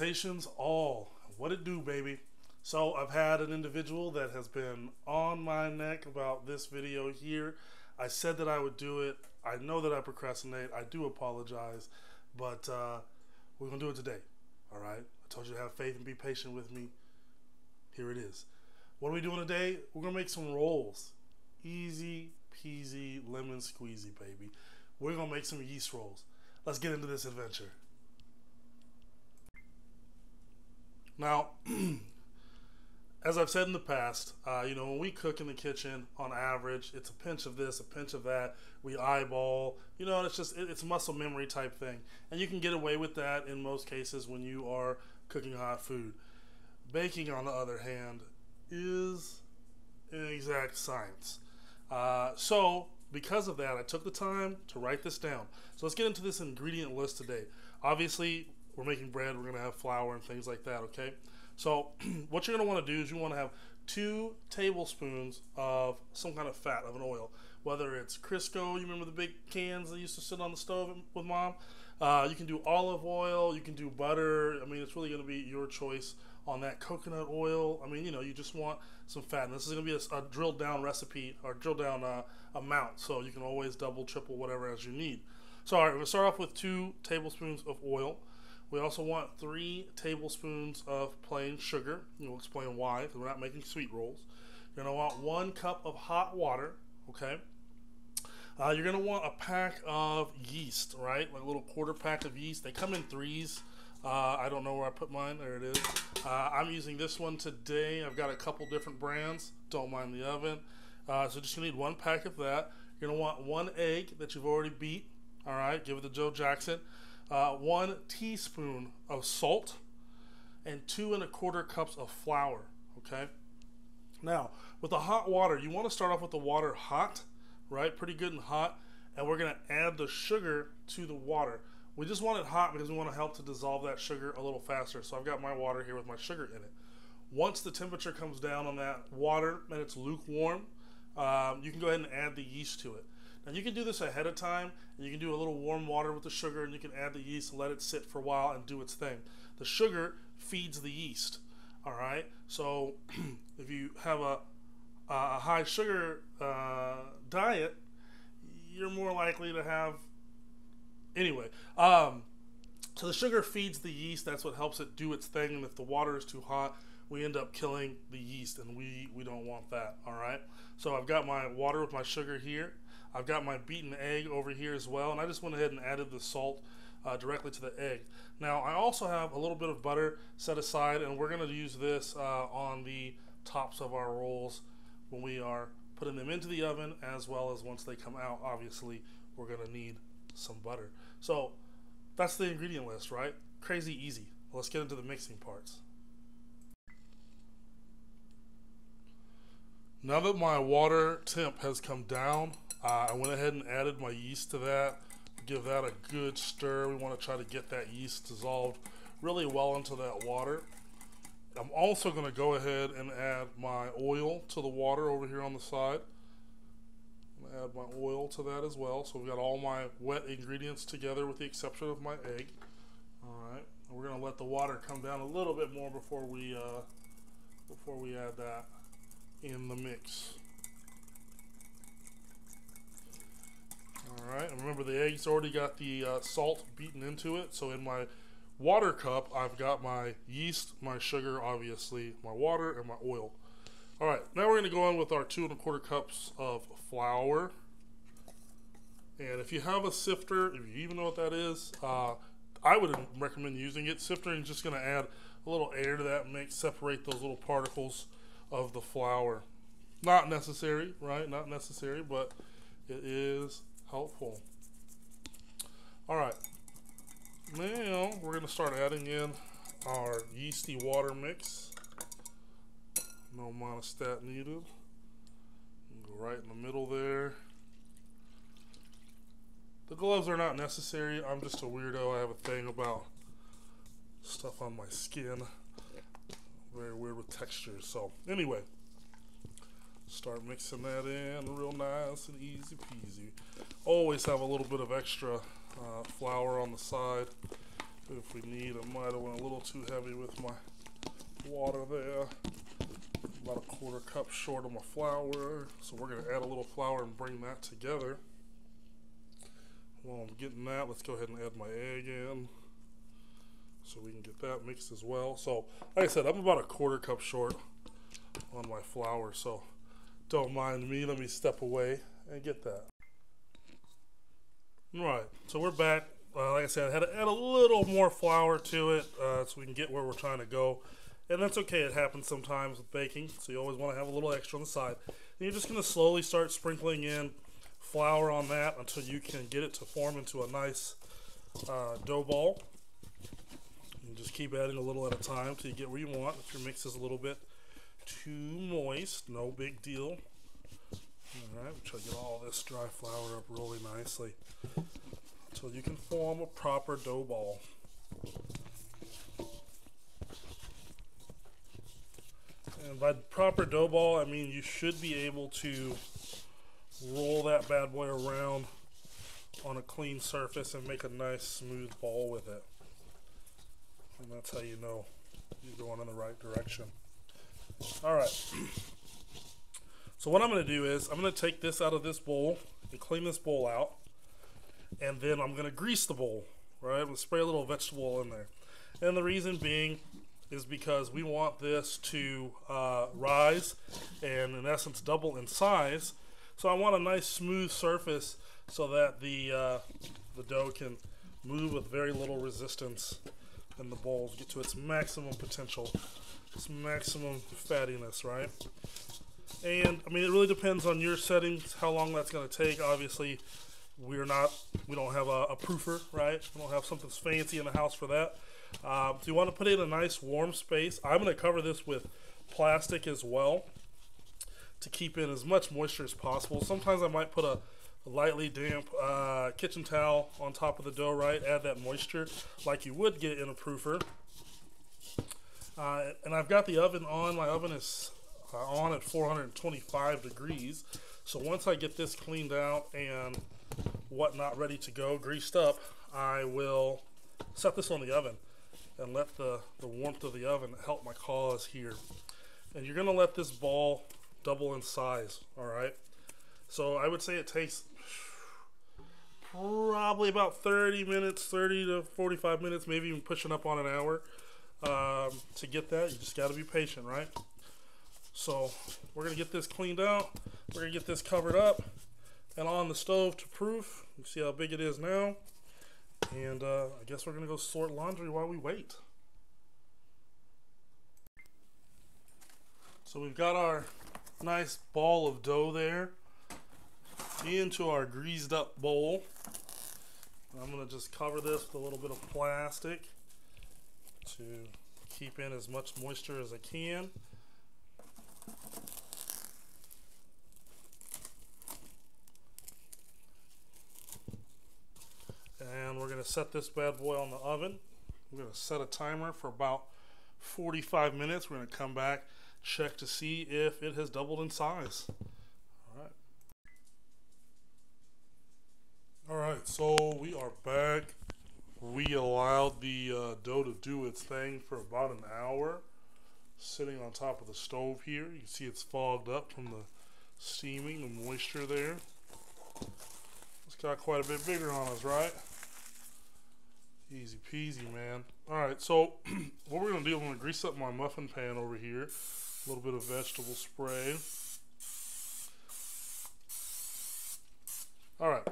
Salutations all. What it do, baby? So I've had an individual that has been on my neck about this video here. I said that I would do it. I know that I procrastinate. I do apologize, but uh, we're gonna do it today. All right. I told you to have faith and be patient with me. Here it is. What are we doing today? We're gonna make some rolls. Easy peasy lemon squeezy, baby. We're gonna make some yeast rolls. Let's get into this adventure. Now, as I've said in the past, uh, you know, when we cook in the kitchen, on average, it's a pinch of this, a pinch of that. We eyeball, you know, it's just it, it's muscle memory type thing, and you can get away with that in most cases when you are cooking hot food. Baking, on the other hand, is an exact science. Uh, so, because of that, I took the time to write this down. So let's get into this ingredient list today. Obviously, we're making bread, we're going to have flour and things like that, okay? So, what you're going to want to do is you want to have two tablespoons of some kind of fat, of an oil. Whether it's Crisco, you remember the big cans that used to sit on the stove with mom? Uh, you can do olive oil, you can do butter. I mean, it's really going to be your choice on that coconut oil. I mean, you know, you just want some fat. And this is going to be a, a, drilled down recipe or drilled down uh, amount, so you can always double, triple, whatever as you need. So, all right, we're going to start off with two tablespoons of oil. We also want three tablespoons of plain sugar. We'll explain why, because we're not making sweet rolls. You're to want one cup of hot water, okay? Uh, you're going to want a pack of yeast, right? Like a little quarter pack of yeast. They come in threes. Uh, I don't know where I put mine. There it is. Uh, I'm using this one today. I've got a couple different brands. Don't mind the oven. Uh, so just to need one pack of that. You're to want one egg that you've already beat. All right, give it to Joe Jackson uh, one teaspoon of salt, and two and a quarter cups of flour. Okay. Now, with the hot water, you want to start off with the water hot, right? Pretty good and hot. And we're going to add the sugar to the water. We just want it hot because we want to help to dissolve that sugar a little faster. So I've got my water here with my sugar in it. Once the temperature comes down on that water and it's lukewarm, um, you can go ahead and add the yeast to it. Now you can do this ahead of time, and you can do a little warm water with the sugar, and you can add the yeast and let it sit for a while and do its thing. The sugar feeds the yeast. All right. So if you have a, a high sugar uh, diet, you're more likely to have. Anyway, um, so the sugar feeds the yeast. That's what helps it do its thing. And if the water is too hot, we end up killing the yeast, and we we don't want that. All right. So I've got my water with my sugar here. I've got my beaten egg over here as well, and I just went ahead and added the salt uh, directly to the egg. Now, I also have a little bit of butter set aside, and we're going to use this uh, on the tops of our rolls when we are putting them into the oven, as well as once they come out, obviously, we're going to need some butter. So, that's the ingredient list, right? Crazy easy. Let's get into the mixing parts. Now that my water temp has come down, uh, I went ahead and added my yeast to that. Give that a good stir. We want to try to get that yeast dissolved really well into that water. I'm also going to go ahead and add my oil to the water over here on the side. I'm going to add my oil to that as well. So we've got all my wet ingredients together with the exception of my egg. All right, we're going to let the water come down a little bit more before we uh, before we add that in the mix. Alright, remember the egg's already got the uh, salt beaten into it, so in my water cup, I've got my yeast, my sugar, obviously, my water, and my oil. Alright, now we're going to go in with our two and a quarter cups of flour. And if you have a sifter, if you even know what that is, uh, I would recommend using it. Sifter is just going to add a little air to that and make separate those little particles of the flour. Not necessary, right? Not necessary, but it is helpful. All right, now we're going to start adding in our yeasty water mix. No Monistat needed. Go right in the middle there. The gloves are not necessary. I'm just a weirdo. I have a thing about stuff on my skin. Very weird with textures. So, anyway. Start mixing that in real nice and easy peasy. Always have a little bit of extra uh, flour on the side. if we need. I might have went a little too heavy with my water there. About a quarter cup short of my flour. So we're going to add a little flour and bring that together. While I'm getting that, let's go ahead and add my egg in. So we can get that mixed as well. So, like I said, I'm about a quarter cup short on my flour. So don't mind me. Let me step away and get that. All right, so we're back. Uh, like I said, I had to add a little more flour to it uh, so we can get where we're trying to go. And that's okay, it happens sometimes with baking, so you always want to have a little extra on the side. And you're just going to slowly start sprinkling in flour on that until you can get it to form into a nice uh, dough ball. And just keep adding a little at a time until you get where you want. If your mix is a little bit too moist, no big deal. Alright, we try to get all this dry flour up really nicely until you can form a proper dough ball. And by proper dough ball, I mean you should be able to roll that bad boy around on a clean surface and make a nice smooth ball with it. And that's how you know you're going in the right direction. All right. So what I'm going to do is I'm going to take this out of this bowl and clean this bowl out. And then I'm going to grease the bowl, right? I'm going to spray a little vegetable oil in there. And the reason being is because we want this to uh, rise and in essence double in size. So I want a nice smooth surface so that the, uh, the dough can move with very little resistance and the bowls get to its maximum potential, its maximum fattiness, right? And I mean, it really depends on your settings, how long that's going to take. Obviously, we're not, we don't have a, a, proofer, right? We don't have something fancy in the house for that. Um, so you want to put it in a nice warm space. I'm going to cover this with plastic as well to keep in as much moisture as possible. Sometimes I might put a lightly damp uh, kitchen towel on top of the dough, right? Add that moisture like you would get in a proofer. Uh, and I've got the oven on. My oven is uh, on at 425 degrees. So once I get this cleaned out and whatnot ready to go, greased up, I will set this on the oven and let the, the warmth of the oven help my cause here. And you're gonna let this ball double in size, all right? So I would say it takes probably about 30 minutes, 30 to 45 minutes, maybe even pushing up on an hour um, to get that. You just gotta be patient, right? So we're gonna get this cleaned out. We're gonna get this covered up and on the stove to proof. You see how big it is now. And uh, I guess we're gonna go sort laundry while we wait. So we've got our nice ball of dough there into our greased up bowl. I'm gonna just cover this with a little bit of plastic to keep in as much moisture as I can. And we're going to set this bad boy on the oven. We're going to set a timer for about 45 minutes. We're going to come back, check to see if it has doubled in size. All right. All right, so we are back. We allowed the uh, dough to do its thing for about an hour, sitting on top of the stove here. You can see it's fogged up from the steaming, the moisture there. It's got quite a bit bigger on us, right? Easy peasy, man. Alright, so what we're to do, I'm to grease up my muffin pan over here. A little bit of vegetable spray. Alright,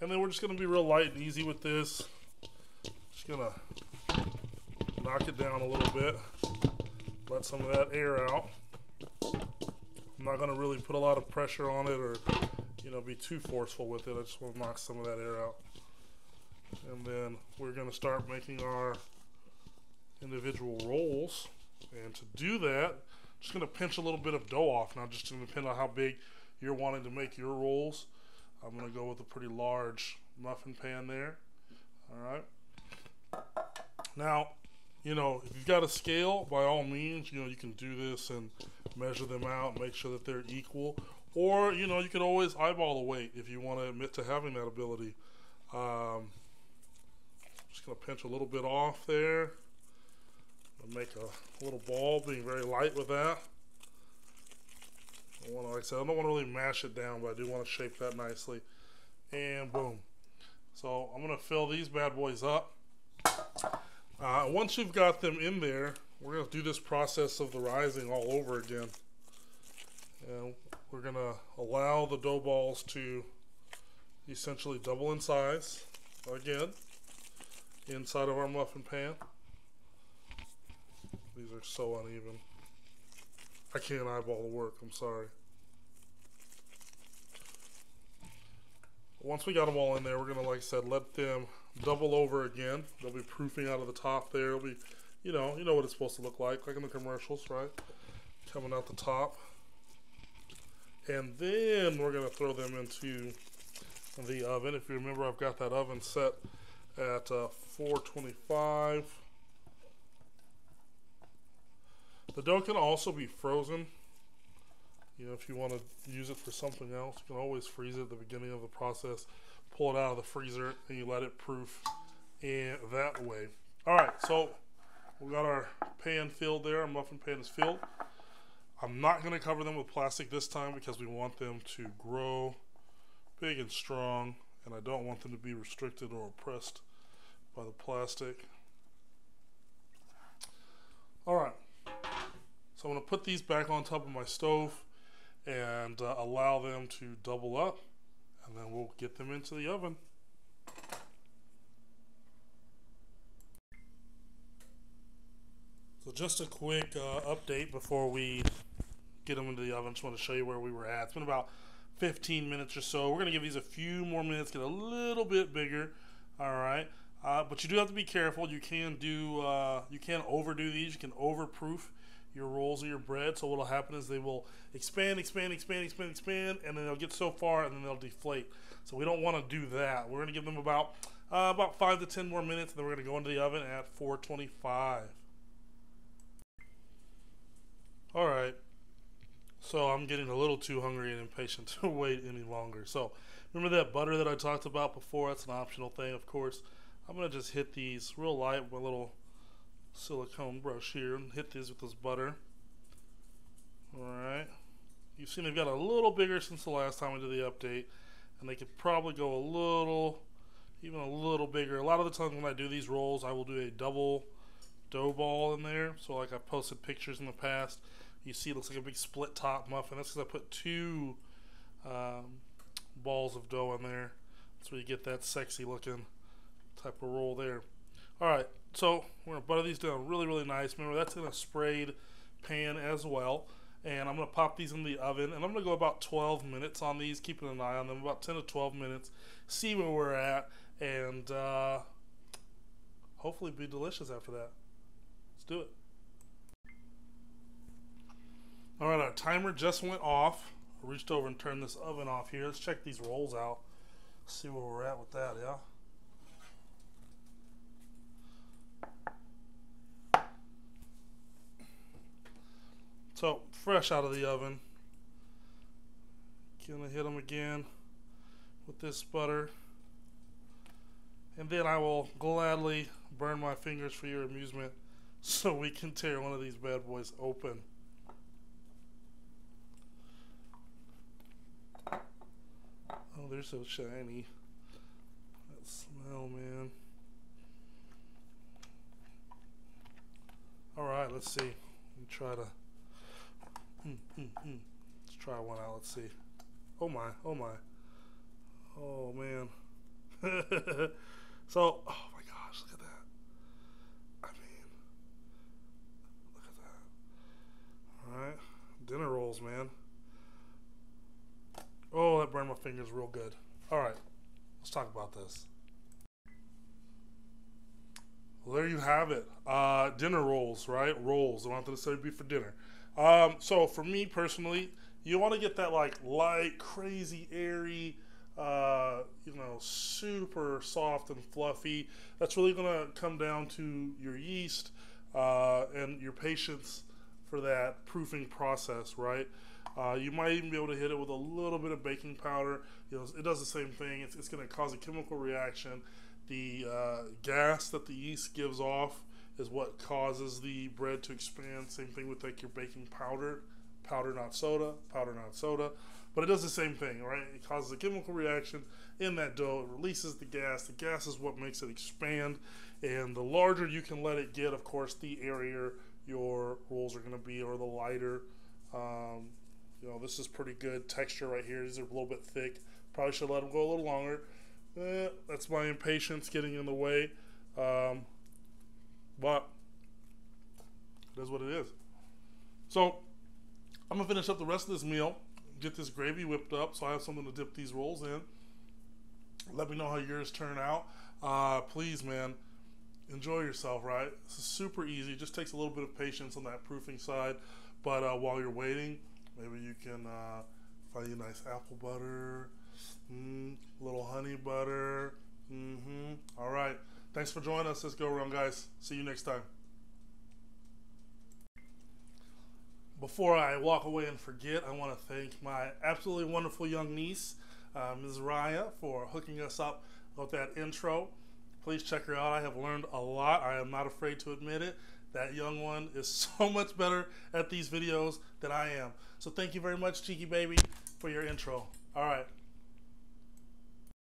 and then we're just going to be real light and easy with this. Just going to knock it down a little bit. Let some of that air out. I'm not going to really put a lot of pressure on it or, you know, be too forceful with it. I just want to knock some of that air out and then we're going to start making our individual rolls and to do that just going to pinch a little bit of dough off now just to depend on how big you're wanting to make your rolls I'm going to go with a pretty large muffin pan there all right now you know if you've got a scale by all means you know you can do this and measure them out make sure that they're equal or you know you can always eyeball the weight if you want to admit to having that ability um, Just gonna pinch a little bit off there. make a little ball, being very light with that. To, like I said, I don't want to really mash it down, but I do want to shape that nicely. And boom. So I'm gonna fill these bad boys up. Uh, once you've got them in there, we're gonna do this process of the rising all over again. And we're gonna allow the dough balls to essentially double in size again inside of our muffin pan. These are so uneven. I can't eyeball the work, I'm sorry. Once we got them all in there, we're gonna, like I said, let them double over again. They'll be proofing out of the top there. It'll be, you know, you know what it's supposed to look like, like in the commercials, right? Coming out the top. And then we're gonna throw them into the oven. If you remember, I've got that oven set at uh, 425. The dough can also be frozen. You know, if you want to use it for something else, you can always freeze it at the beginning of the process. Pull it out of the freezer and you let it proof in that way. All right, so we got our pan filled there. Our muffin pan is filled. I'm not going to cover them with plastic this time because we want them to grow big and strong and I don't want them to be restricted or oppressed by the plastic. All right, so I'm going to put these back on top of my stove and uh, allow them to double up and then we'll get them into the oven. So just a quick uh, update before we get them into the oven. Just want to show you where we were at. It's been about 15 minutes or so. We're going to give these a few more minutes, get a little bit bigger. All right. Uh, but you do have to be careful. You can do, uh, you can overdo these. You can overproof your rolls or your bread. So what'll happen is they will expand, expand, expand, expand, expand, and then they'll get so far and then they'll deflate. So we don't want to do that. We're going to give them about uh, about five to ten more minutes, and then we're going to go into the oven at 425. All right. So I'm getting a little too hungry and impatient to wait any longer. So remember that butter that I talked about before? That's an optional thing, of course. I'm going to just hit these real light with a little silicone brush here and hit these with this butter. Alright. You've seen they've got a little bigger since the last time we did the update. And they could probably go a little, even a little bigger. A lot of the times when I do these rolls, I will do a double dough ball in there. So like I've posted pictures in the past. You see it looks like a big split top muffin. That's because I put two um, balls of dough in there. So you get that sexy looking type of roll there. All right, so we're gonna butter these down really, really nice. Remember, that's in a sprayed pan as well. And I'm gonna pop these in the oven, and I'm gonna go about 12 minutes on these, keeping an eye on them, about 10 to 12 minutes, see where we're at, and uh, hopefully be delicious after that. Let's do it. All right, our timer just went off. I reached over and turned this oven off here. Let's check these rolls out. See where we're at with that, yeah? So, fresh out of the oven. Gonna hit them again with this butter. And then I will gladly burn my fingers for your amusement so we can tear one of these bad boys open. Oh, they're so shiny. That smell, man. Alright, let's see. Let me try to Mm, mm, mm. Let's try one out. Let's see. Oh my, oh my. Oh man. so, oh my gosh, look at that. I mean, look at that. Alright. Dinner rolls, man. Oh, that burned my fingers real good. Alright. Let's talk about this. Well, there you have it. Uh, dinner rolls, right? Rolls. I don't have to necessarily be for dinner. Um, so for me personally, you want to get that like light, crazy, airy, uh, you know, super soft and fluffy. That's really going to come down to your yeast uh, and your patience for that proofing process, right? Uh, you might even be able to hit it with a little bit of baking powder. You know, it does the same thing. It's, it's going to cause a chemical reaction the uh, gas that the yeast gives off is what causes the bread to expand. Same thing with like your baking powder, powder not soda, powder not soda. But it does the same thing, right? It causes a chemical reaction in that dough. It releases the gas. The gas is what makes it expand. And the larger you can let it get, of course, the airier your rolls are going to be, or the lighter. Um, you know, this is pretty good texture right here. These are a little bit thick. Probably should let them go a little longer. Eh, that's my impatience getting in the way. Um, but that's what it is. So I'm gonna finish up the rest of this meal, get this gravy whipped up, so I have something to dip these rolls in. Let me know how yours turn out. Uh, please, man, enjoy yourself. Right? This is super easy. It just takes a little bit of patience on that proofing side. But uh, while you're waiting, maybe you can uh, find you a nice apple butter, mm, little honey butter. Mm-hmm. All right. Thanks for joining us. Let's go around, guys. See you next time. Before I walk away and forget, I want to thank my absolutely wonderful young niece, uh, Ms. Raya, for hooking us up with that intro. Please check her out. I have learned a lot. I am not afraid to admit it. That young one is so much better at these videos than I am. So thank you very much, Cheeky Baby, for your intro. All right.